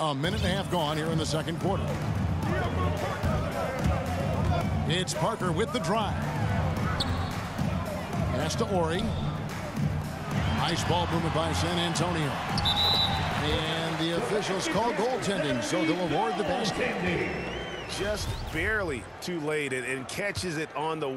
A minute and a half gone here in the second quarter. It's Parker with the drive. Pass to Ori. Nice ball movement by San Antonio. And the officials call goaltending, so they'll award the basket. Just barely too late and, catches it on the